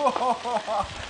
ハハハハ!